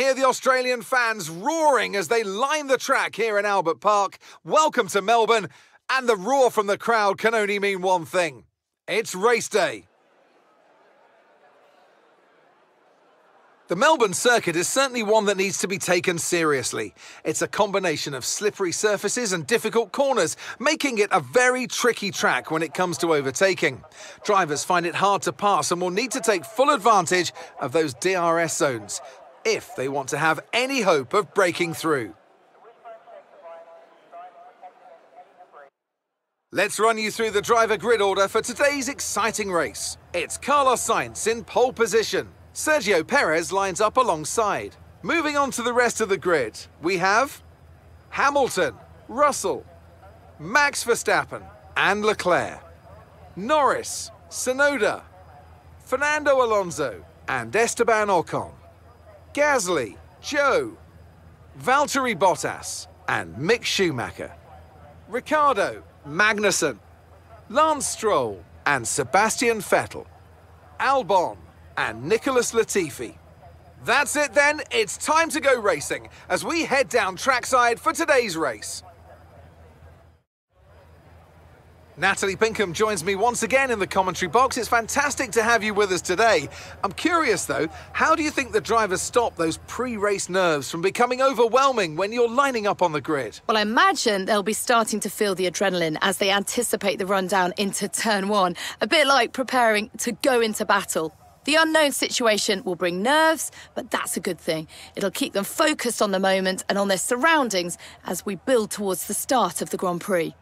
Hear the Australian fans roaring as they line the track here in Albert Park. Welcome to Melbourne, and the roar from the crowd can only mean one thing it's race day. The Melbourne circuit is certainly one that needs to be taken seriously. It's a combination of slippery surfaces and difficult corners, making it a very tricky track when it comes to overtaking. Drivers find it hard to pass and will need to take full advantage of those DRS zones if they want to have any hope of breaking through. Let's run you through the driver grid order for today's exciting race. It's Carlos Sainz in pole position. Sergio Perez lines up alongside. Moving on to the rest of the grid, we have Hamilton, Russell, Max Verstappen, and Leclerc, Norris, Tsunoda, Fernando Alonso, and Esteban Ocon, Gasly, Zhou, Valtteri Bottas, and Mick Schumacher, Ricciardo, Magnussen, Lance Stroll, and Sebastian Vettel, Albon, and Nicholas Latifi. That's it then, it's time to go racing as we head down trackside for today's race. Natalie Pinkham joins me once again in the commentary box. It's fantastic to have you with us today. I'm curious though, how do you think the drivers stop those pre-race nerves from becoming overwhelming when you're lining up on the grid? Well, I imagine they'll be starting to feel the adrenaline as they anticipate the rundown into turn one, a bit like preparing to go into battle. The unknown situation will bring nerves, but that's a good thing. It'll keep them focused on the moment and on their surroundings as we build towards the start of the Grand Prix.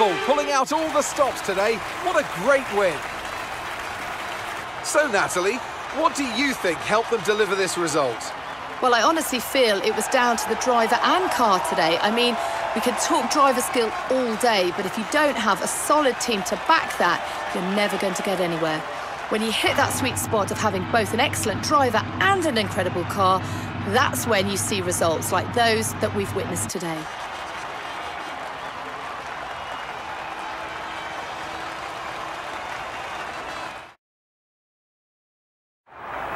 Sitting out all the stops today. What a great win. So, Natalie, what do you think helped them deliver this result? Well, I honestly feel it was down to the driver and car today. I mean, we could talk driver skill all day, but if you don't have a solid team to back that, you're never going to get anywhere. When you hit that sweet spot of having both an excellent driver and an incredible car, that's when you see results like those that we've witnessed today.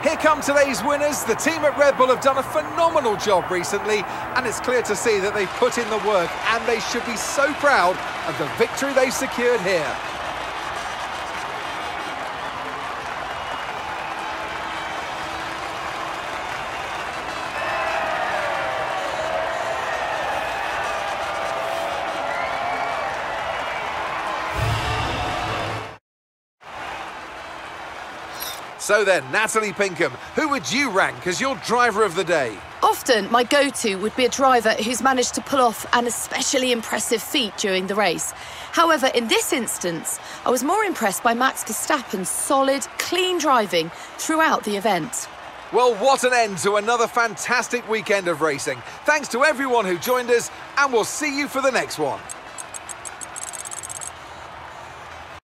Here come today's winners. The team at Red Bull have done a phenomenal job recently, and it's clear to see that they've put in the work, and they should be so proud of the victory they've secured here. So then, Natalie Pinkham, who would you rank as your driver of the day? Often, my go to would be a driver who's managed to pull off an especially impressive feat during the race. However, in this instance, I was more impressed by Max Verstappen's solid, clean driving throughout the event. Well, what an end to another fantastic weekend of racing. Thanks to everyone who joined us, and we'll see you for the next one.